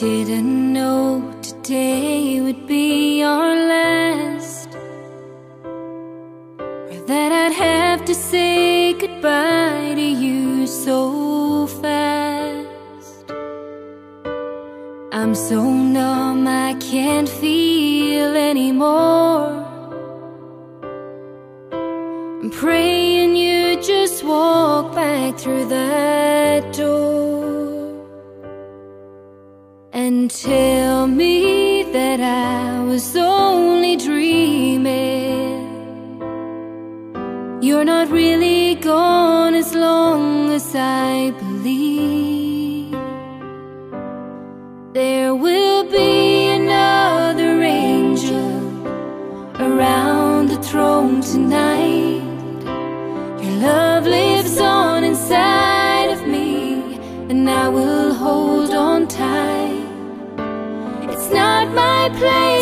didn't know today would be our last. Or that I'd have to say goodbye to you so fast. I'm so numb I can't feel anymore. I'm praying you just walk back through that door and tell me that I was only dreaming. You're not really gone as long as I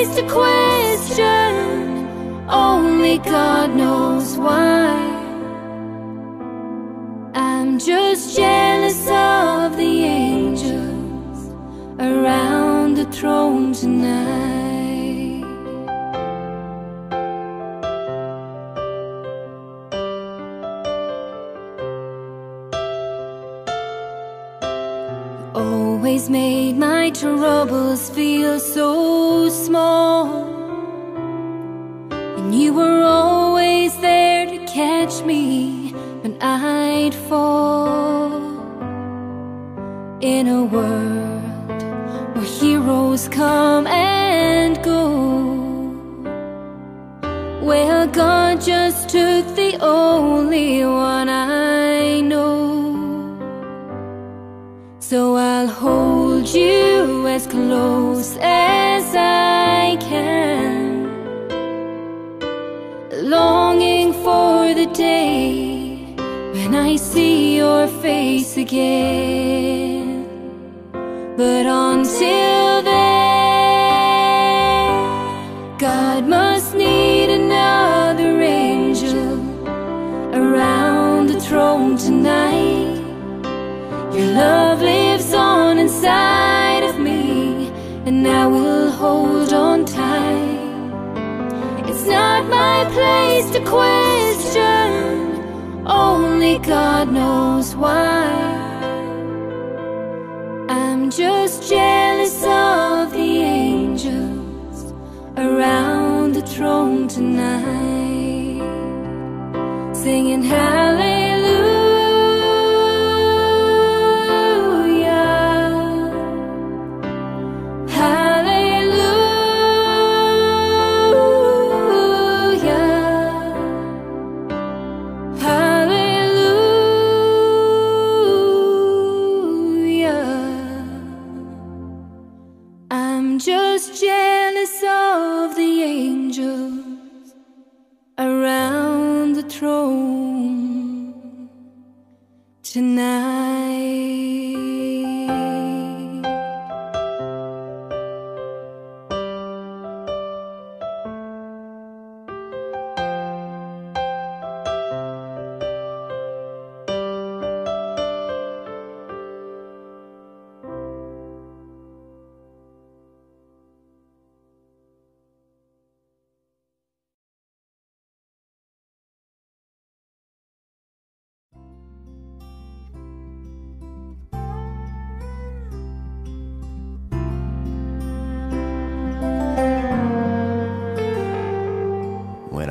place to question, only God knows why. I'm just jealous of the angels around the throne tonight. Always made my troubles feel so small. And you were always there to catch me when I'd fall. In a world where heroes come and go. Well, God just took the only one I know. So I'll hold you as close as I can. Longing for the day when I see your face again. But until then God must need another angel Around the throne tonight. Your love my place to question, only God knows why. I'm just jealous of the angels around the throne tonight, singing hallelujah. Tonight.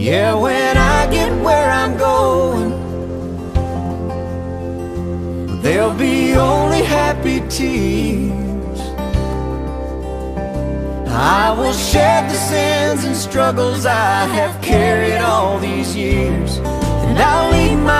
Yeah, when I get where I'm going, there'll be only happy tears. I will shed the sins and struggles I have carried all these years, and I'll leave my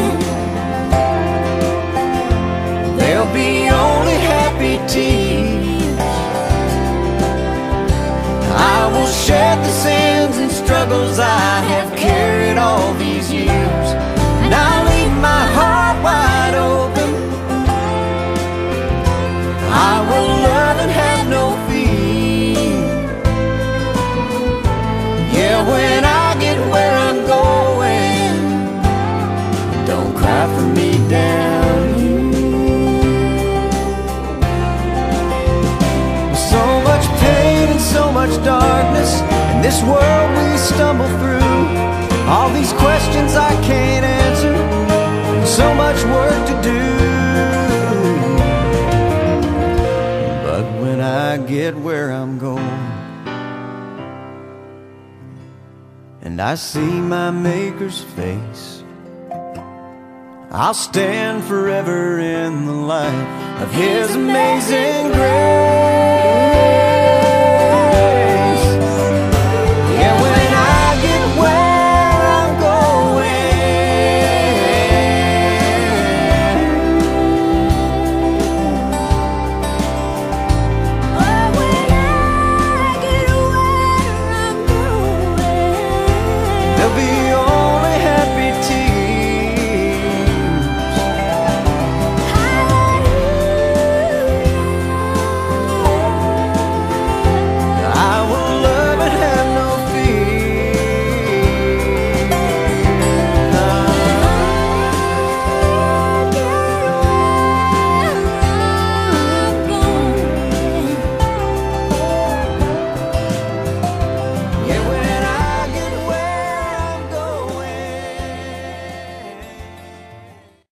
Struggles I have carried all these years. And I'll leave my heart wide open. I will love and have no fear. Yeah, when I get where I'm going, don't cry for me down here. So much pain and so much darkness in this world. All these questions I can't answer, so much work to do. But when I get where I'm going, and I see my Maker's face, I'll stand forever in the light of His amazing grace.